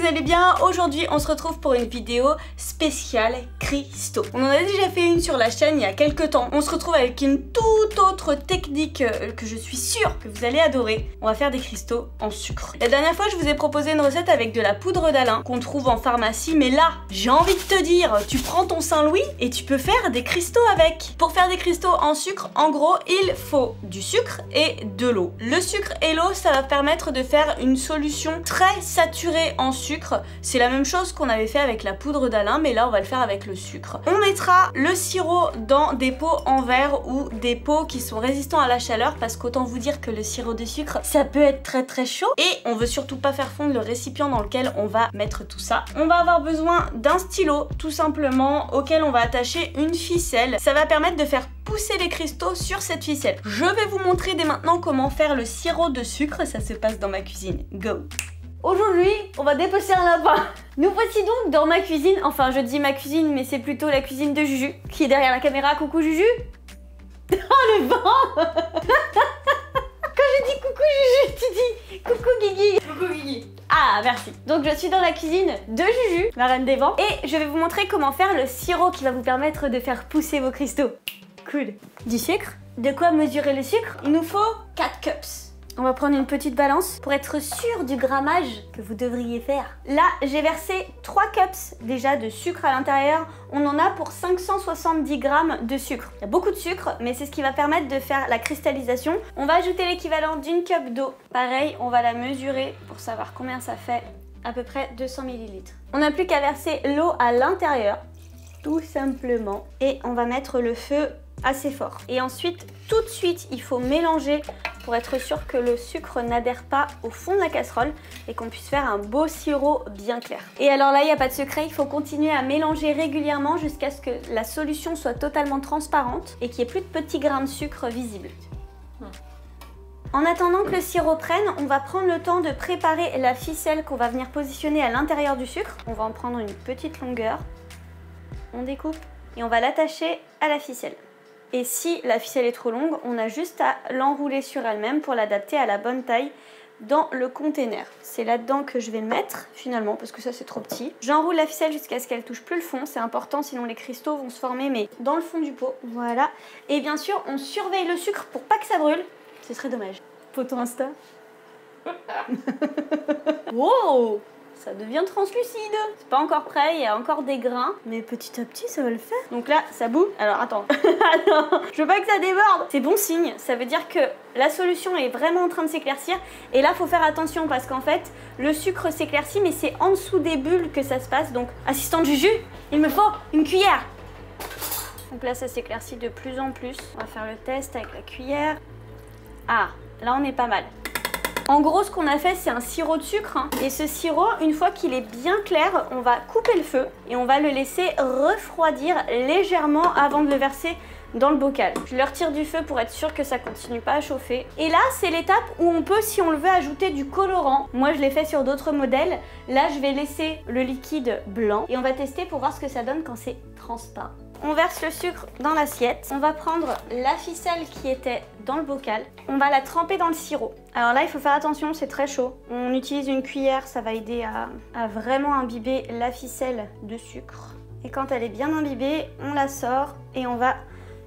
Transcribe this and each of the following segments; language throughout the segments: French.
vous allez bien? Aujourd'hui, on se retrouve pour une vidéo spéciale cristaux. On en a déjà fait une sur la chaîne il y a quelques temps. On se retrouve avec une toute autre technique euh, que je suis sûre que vous allez adorer. On va faire des cristaux en sucre. La dernière fois, je vous ai proposé une recette avec de la poudre d'Alain qu'on trouve en pharmacie, mais là, j'ai envie de te dire, tu prends ton Saint-Louis et tu peux faire des cristaux avec. Pour faire des cristaux en sucre, en gros, il faut du sucre et de l'eau. Le sucre et l'eau, ça va permettre de faire une solution très saturée en sucre. C'est la même chose qu'on avait fait avec la poudre d'Alain, mais là on va le faire avec le sucre. On mettra le sirop dans des pots en verre ou des pots qui sont résistants à la chaleur parce qu'autant vous dire que le sirop de sucre, ça peut être très très chaud. Et on veut surtout pas faire fondre le récipient dans lequel on va mettre tout ça. On va avoir besoin d'un stylo tout simplement auquel on va attacher une ficelle. Ça va permettre de faire pousser les cristaux sur cette ficelle. Je vais vous montrer dès maintenant comment faire le sirop de sucre, ça se passe dans ma cuisine. Go Aujourd'hui, on va dépecer un lapin. Nous voici donc dans ma cuisine. Enfin, je dis ma cuisine, mais c'est plutôt la cuisine de Juju, qui est derrière la caméra. Coucou Juju Oh le vent Quand je dis coucou Juju, tu dis coucou Guigui. Coucou Guigui. Ah, merci. Donc je suis dans la cuisine de Juju, la reine des vents, et je vais vous montrer comment faire le sirop qui va vous permettre de faire pousser vos cristaux. Cool. Du sucre. De quoi mesurer le sucre? Il nous faut 4 cups. On va prendre une petite balance pour être sûr du grammage que vous devriez faire. Là, j'ai versé 3 cups déjà de sucre à l'intérieur. On en a pour 570 grammes de sucre. Il y a beaucoup de sucre, mais c'est ce qui va permettre de faire la cristallisation. On va ajouter l'équivalent d'une cup d'eau. Pareil, on va la mesurer pour savoir combien ça fait. À peu près 200 ml. On n'a plus qu'à verser l'eau à l'intérieur, tout simplement. Et on va mettre le feu assez fort. Et ensuite, tout de suite, il faut mélanger pour être sûr que le sucre n'adhère pas au fond de la casserole et qu'on puisse faire un beau sirop bien clair. Et alors là, il n'y a pas de secret, il faut continuer à mélanger régulièrement jusqu'à ce que la solution soit totalement transparente et qu'il n'y ait plus de petits grains de sucre visibles. En attendant que le sirop prenne, on va prendre le temps de préparer la ficelle qu'on va venir positionner à l'intérieur du sucre. On va en prendre une petite longueur, on découpe et on va l'attacher à la ficelle. Et si la ficelle est trop longue, on a juste à l'enrouler sur elle-même pour l'adapter à la bonne taille dans le container. C'est là-dedans que je vais le mettre finalement parce que ça c'est trop petit. J'enroule la ficelle jusqu'à ce qu'elle touche plus le fond, c'est important sinon les cristaux vont se former mais dans le fond du pot. Voilà. Et bien sûr on surveille le sucre pour pas que ça brûle. Ce serait dommage. Photo Insta. wow ça devient translucide. C'est pas encore prêt, il y a encore des grains, mais petit à petit ça va le faire. Donc là, ça boue. Alors attends, je veux pas que ça déborde. C'est bon signe, ça veut dire que la solution est vraiment en train de s'éclaircir. Et là, faut faire attention parce qu'en fait, le sucre s'éclaircit, mais c'est en dessous des bulles que ça se passe. Donc, assistant du jus, il me faut une cuillère. Donc là, ça s'éclaircit de plus en plus. On va faire le test avec la cuillère. Ah, là on est pas mal. En gros, ce qu'on a fait, c'est un sirop de sucre. Hein. Et ce sirop, une fois qu'il est bien clair, on va couper le feu et on va le laisser refroidir légèrement avant de le verser dans le bocal. Je le retire du feu pour être sûr que ça continue pas à chauffer. Et là, c'est l'étape où on peut, si on le veut, ajouter du colorant. Moi, je l'ai fait sur d'autres modèles. Là, je vais laisser le liquide blanc et on va tester pour voir ce que ça donne quand c'est transparent. On verse le sucre dans l'assiette. On va prendre la ficelle qui était dans le bocal. On va la tremper dans le sirop. Alors là, il faut faire attention, c'est très chaud. On utilise une cuillère, ça va aider à, vraiment imbiber la ficelle de sucre. Et quand elle est bien imbibée, on la sort et on va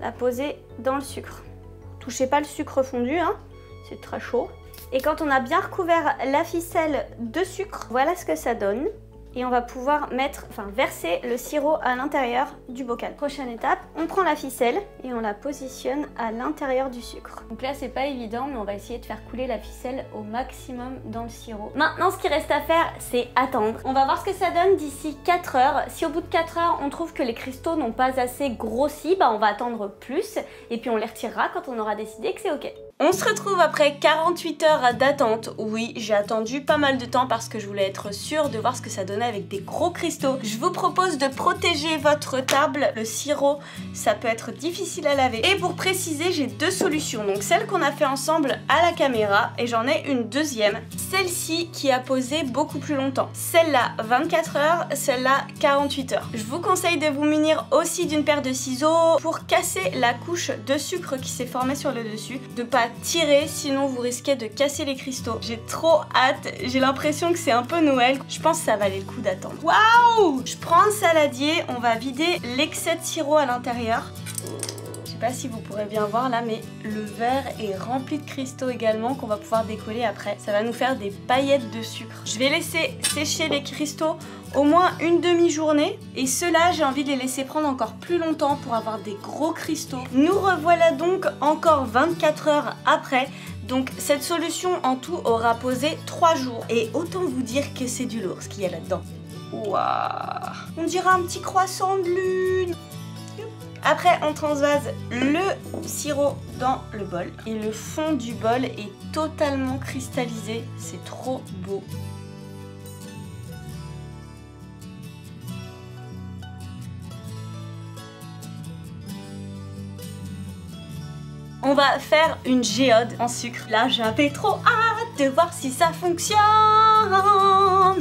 la poser dans le sucre. Touchez pas le sucre fondu, hein, c'est très chaud. Et quand on a bien recouvert la ficelle de sucre, voilà ce que ça donne et on va pouvoir mettre, enfin verser le sirop à l'intérieur du bocal. Prochaine étape, on prend la ficelle et on la positionne à l'intérieur du sucre. Donc là c'est pas évident mais on va essayer de faire couler la ficelle au maximum dans le sirop. Maintenant ce qui reste à faire c'est attendre. On va voir ce que ça donne d'ici 4 heures. Si au bout de 4 heures on trouve que les cristaux n'ont pas assez grossi, bah on va attendre plus et puis on les retirera quand on aura décidé que c'est ok. On se retrouve après 48 heures d'attente. Oui, j'ai attendu pas mal de temps parce que je voulais être sûre de voir ce que ça donnait avec des gros cristaux. Je vous propose de protéger votre table. Le sirop, ça peut être difficile à laver. Et pour préciser, j'ai deux solutions. Donc celle qu'on a fait ensemble à la caméra et j'en ai une deuxième. Celle-ci qui a posé beaucoup plus longtemps. Celle-là 24 heures, celle-là 48 heures. Je vous conseille de vous munir aussi d'une paire de ciseaux pour casser la couche de sucre qui s'est formée sur le dessus. De pas tirer, sinon vous risquez de casser les cristaux. J'ai trop hâte, j'ai l'impression que c'est un peu Noël. Je pense que ça valait le coup d'attendre. Waouh Je prends un saladier, on va vider l'excès de sirop à l'intérieur. Sais pas si vous pourrez bien voir là, mais le verre est rempli de cristaux également qu'on va pouvoir décoller après. Ça va nous faire des paillettes de sucre. Je vais laisser sécher les cristaux au moins une demi-journée. Et ceux-là, j'ai envie de les laisser prendre encore plus longtemps pour avoir des gros cristaux. Nous revoilà donc encore 24 heures après. Donc cette solution en tout aura posé 3 jours. Et autant vous dire que c'est du lourd ce qu'il y a là-dedans. Waouh On dirait un petit croissant de lune après, on transvase le sirop dans le bol. Et le fond du bol est totalement cristallisé. C'est trop beau. On va faire une géode en sucre. Là, j'avais trop hâte de voir si ça fonctionne.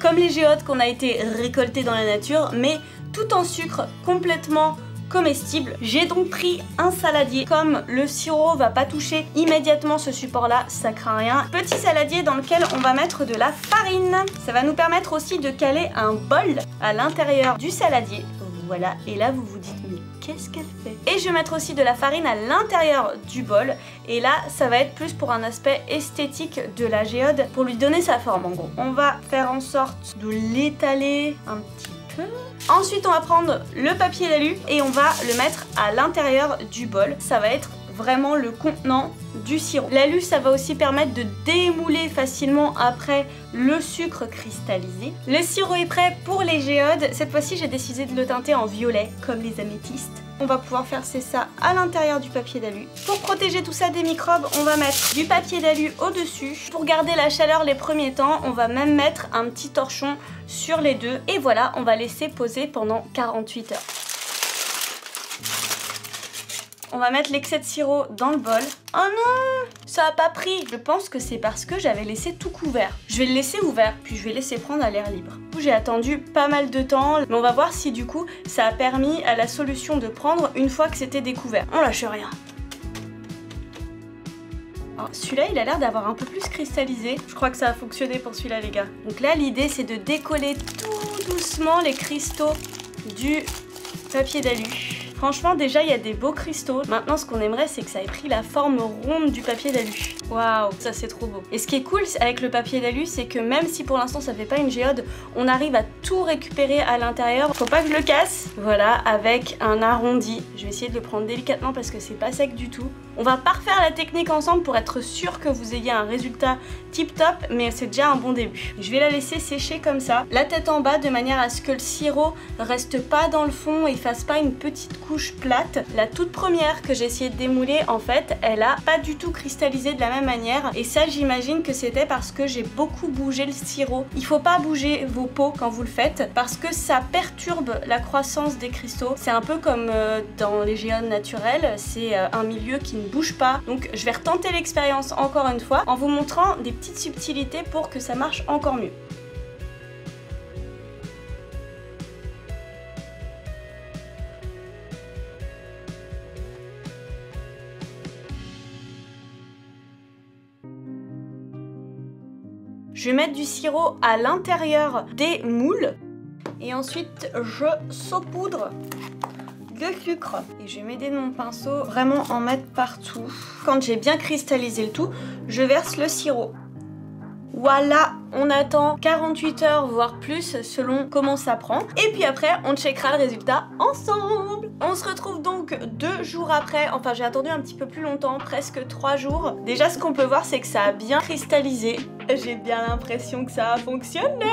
Comme les géodes qu'on a été récoltées dans la nature, mais tout en sucre, complètement comestible. J'ai donc pris un saladier. Comme le sirop va pas toucher immédiatement ce support là, ça craint rien. Petit saladier dans lequel on va mettre de la farine. Ça va nous permettre aussi de caler un bol à l'intérieur du saladier. Voilà, et là vous vous dites mais qu'est-ce qu'elle fait? Et je vais mettre aussi de la farine à l'intérieur du bol. Et là, ça va être plus pour un aspect esthétique de la géode, pour lui donner sa forme en gros. On va faire en sorte de l'étaler un petit Ensuite, on va prendre le papier d'alu et on va le mettre à l'intérieur du bol. Ça va être vraiment le contenant du sirop. L'alu, ça va aussi permettre de démouler facilement après le sucre cristallisé. Le sirop est prêt pour les géodes. Cette fois-ci, j'ai décidé de le teinter en violet, comme les améthystes. On va pouvoir faire ça à l'intérieur du papier d'alu. Pour protéger tout ça des microbes, on va mettre du papier d'alu au-dessus. Pour garder la chaleur les premiers temps, on va même mettre un petit torchon sur les deux. Et voilà, on va laisser poser pendant 48 heures. On va mettre l'excès de sirop dans le bol. Oh non Ça a pas pris Je pense que c'est parce que j'avais laissé tout couvert. Je vais le laisser ouvert, puis je vais laisser prendre à l'air libre. J'ai attendu pas mal de temps, mais on va voir si du coup ça a permis à la solution de prendre une fois que c'était découvert. On lâche rien. Celui-là, il a l'air d'avoir un peu plus cristallisé. Je crois que ça a fonctionné pour celui-là, les gars. Donc là, l'idée, c'est de décoller tout doucement les cristaux du papier d'alu. Franchement, déjà, il y a des beaux cristaux. Maintenant, ce qu'on aimerait, c'est que ça ait pris la forme ronde du papier d'alu. Waouh, ça c'est trop beau. Et ce qui est cool avec le papier d'alu, c'est que même si pour l'instant ça fait pas une géode, on arrive à tout récupérer à l'intérieur. Faut pas que je le casse. Voilà, avec un arrondi. Je vais essayer de le prendre délicatement parce que c'est pas sec du tout. On va pas refaire la technique ensemble pour être sûr que vous ayez un résultat tip top, mais c'est déjà un bon début. Je vais la laisser sécher comme ça, la tête en bas de manière à ce que le sirop reste pas dans le fond et fasse pas une petite couche plate. La toute première que j'ai essayé de démouler, en fait, elle a pas du tout cristallisé de la même manière. Et ça, j'imagine que c'était parce que j'ai beaucoup bougé le sirop. Il faut pas bouger vos pots quand vous le faites parce que ça perturbe la croissance des cristaux. C'est un peu comme euh, dans les géodes naturelles, c'est euh, un milieu qui ne bouge pas. Donc je vais retenter l'expérience encore une fois en vous montrant des petites subtilités pour que ça marche encore mieux. Je vais mettre du sirop à l'intérieur des moules et ensuite je saupoudre de sucre. Et je vais m'aider de mon pinceau, vraiment en mettre partout. Quand j'ai bien cristallisé le tout, je verse le sirop. Voilà, on attend 48 heures voire plus selon comment ça prend. Et puis après, on checkera le résultat ensemble. On se retrouve donc deux jours après. Enfin, j'ai attendu un petit peu plus longtemps, presque trois jours. Déjà, ce qu'on peut voir, c'est que ça a bien cristallisé. J'ai bien l'impression que ça a fonctionné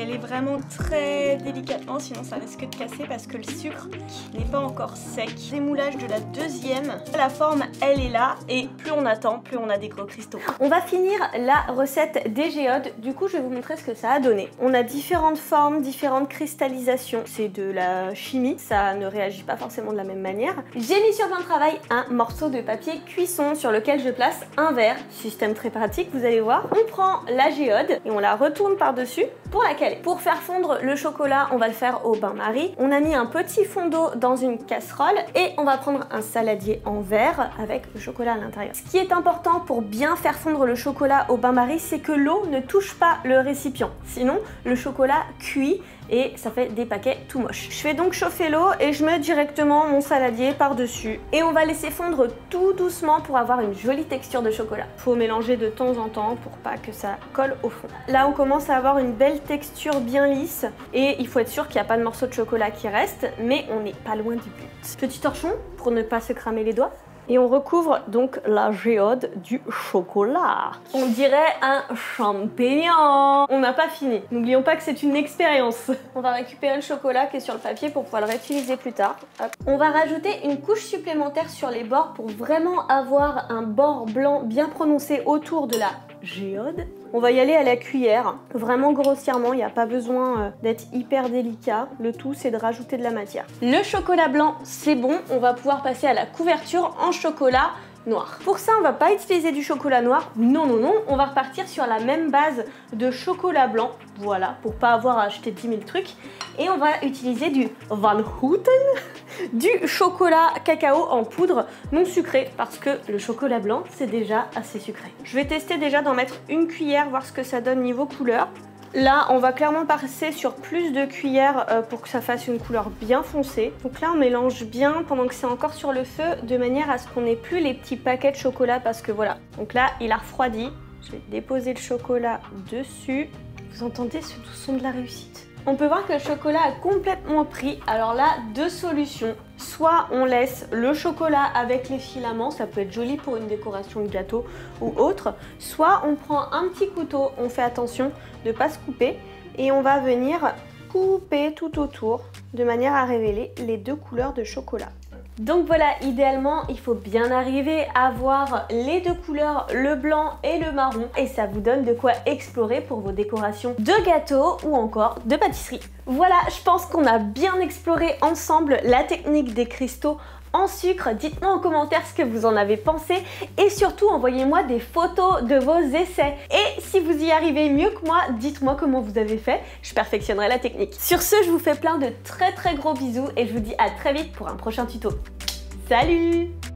y aller vraiment très délicatement, sinon ça risque de casser parce que le sucre n'est pas encore sec. Démoulage de la deuxième. La forme, elle est là et plus on attend, plus on a des gros cristaux. On va finir la recette des géodes. Du coup, je vais vous montrer ce que ça a donné. On a différentes formes, différentes cristallisations. C'est de la chimie, ça ne réagit pas forcément de la même manière. J'ai mis sur de travail un morceau de papier cuisson sur lequel je place un verre. Système très pratique, vous allez voir. On prend la géode et on la retourne par-dessus pour la Pour faire fondre le chocolat, on va le faire au bain-marie. On a mis un petit fond d'eau dans une casserole et on va prendre un saladier en verre avec le chocolat à l'intérieur. Ce qui est important pour bien faire fondre le chocolat au bain-marie, c'est que l'eau ne touche pas le récipient. Sinon, le chocolat cuit et ça fait des paquets tout moches. Je fais donc chauffer l'eau et je mets directement mon saladier par-dessus. Et on va laisser fondre tout doucement pour avoir une jolie texture de chocolat. Faut mélanger de temps en temps pour pas que ça colle au fond. Là, on commence à avoir une belle texture bien lisse et il faut être sûr qu'il n'y a pas de morceaux de chocolat qui restent, mais on n'est pas loin du but. Petit torchon pour ne pas se cramer les doigts. Et on recouvre donc la géode du chocolat. On dirait un champignon. On n'a pas fini. N'oublions pas que c'est une expérience. On va récupérer le chocolat qui est sur le papier pour pouvoir le réutiliser plus tard. On va rajouter une couche supplémentaire sur les bords pour vraiment avoir un bord blanc bien prononcé autour de la On va y aller à la cuillère, vraiment grossièrement, il n'y a pas besoin euh, d'être hyper délicat. Le tout, c'est de rajouter de la matière. Le chocolat blanc, c'est bon, on va pouvoir passer à la couverture en chocolat noir. Pour ça, on va pas utiliser du chocolat noir. Non, non, non. On va repartir sur la même base de chocolat blanc. Voilà, pour pas avoir à acheter 10 000 trucs. Et on va utiliser du Van Houten, du chocolat cacao en poudre non sucré, parce que le chocolat blanc, c'est déjà assez sucré. Je vais tester déjà d'en mettre une cuillère, voir ce que ça donne niveau couleur. Là, on va clairement passer sur plus de cuillères euh, pour que ça fasse une couleur bien foncée. Donc là, on mélange bien pendant que c'est encore sur le feu, de manière à ce qu'on n'ait plus les petits paquets de chocolat, parce que voilà. Donc là, il a refroidi. Je vais déposer le chocolat dessus. Vous entendez ce doux son de la réussite? On peut voir que le chocolat a complètement pris. Alors là, deux solutions. Soit on laisse le chocolat avec les filaments, ça peut être joli pour une décoration de gâteau ou autre. Soit on prend un petit couteau, on fait attention de ne pas se couper et on va venir couper tout autour de manière à révéler les deux couleurs de chocolat. Donc voilà, idéalement, il faut bien arriver à voir les deux couleurs, le blanc et le marron. Et ça vous donne de quoi explorer pour vos décorations de gâteaux ou encore de pâtisserie. Voilà, je pense qu'on a bien exploré ensemble la technique des cristaux en sucre. Dites-moi en commentaire ce que vous en avez pensé et surtout envoyez-moi des photos de vos essais. Et si vous y arrivez mieux que moi, dites-moi comment vous avez fait, je perfectionnerai la technique. Sur ce, je vous fais plein de très très gros bisous et je vous dis à très vite pour un prochain tuto. Salut